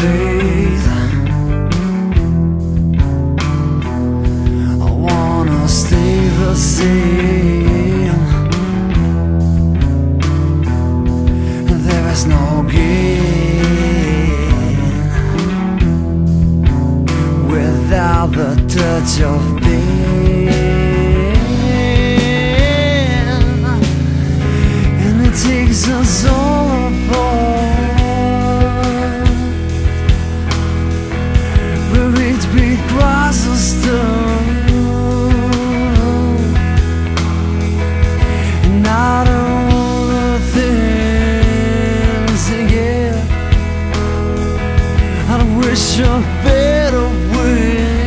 faith I wanna stay the same. There is no gain. Without the touch of pain. wish a better way.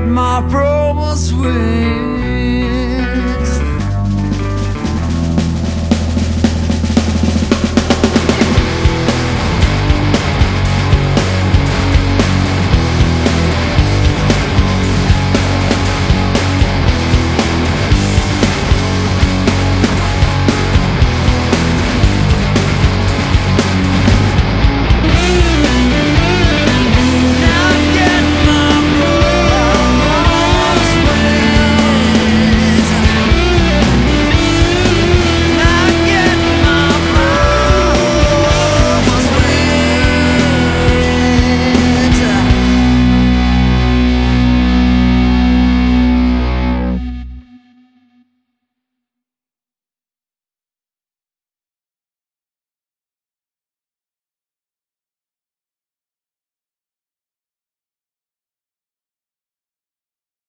my promise with.